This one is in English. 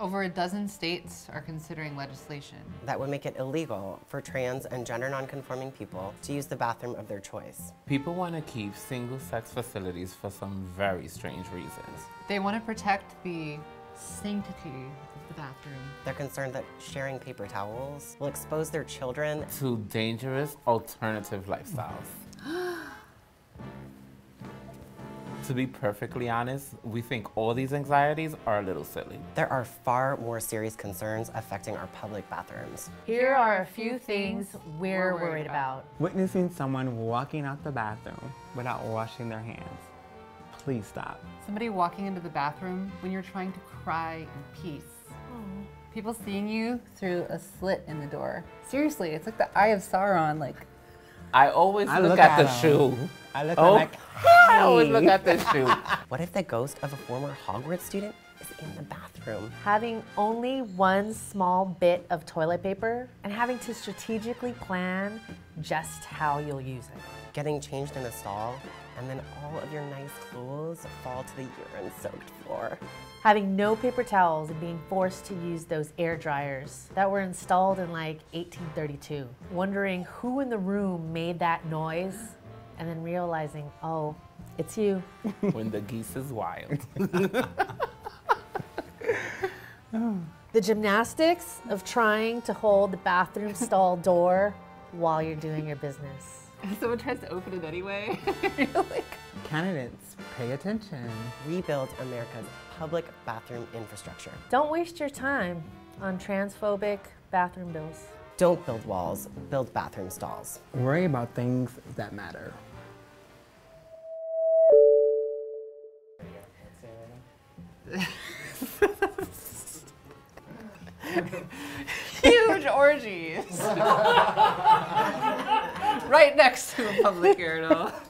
Over a dozen states are considering legislation. that would make it illegal for trans and gender nonconforming people to use the bathroom of their choice. People want to keep single sex facilities for some very strange reasons. They want to protect the sanctity of the bathroom. They're concerned that sharing paper towels will expose their children. To dangerous alternative lifestyles. To be perfectly honest, we think all these anxieties are a little silly. There are far more serious concerns affecting our public bathrooms. Here are a few things we're worried about. Witnessing someone walking out the bathroom without washing their hands. Please stop. Somebody walking into the bathroom when you're trying to cry in peace. People seeing you through a slit in the door. Seriously, it's like the Eye of Sauron. Like, I always I look, look at, at the 'em. shoe. I look Oh, like, I always look at the shoe. What if the ghost of a former Hogwarts student is in the bathroom? Having only one small bit of toilet paper and having to strategically plan just how you'll use it. Getting changed in a stall, and then all of your nice clothes fall to the urine soaked floor. Having no paper towels and being forced to use those air dryers that were installed in like 1832. Wondering who in the room made that noise and then realizing, oh, it's you. when the geese is wild. The gymnastics of trying to hold the bathroom stall door while you're doing your business. someone tries to open it anyway. you're like, candidates, pay attention. Rebuild America's public bathroom infrastructure. Don't waste your time on transphobic bathroom bills. Don't build walls, build bathroom stalls. Worry about things that matter. huge orgies. Right next to a public urinal.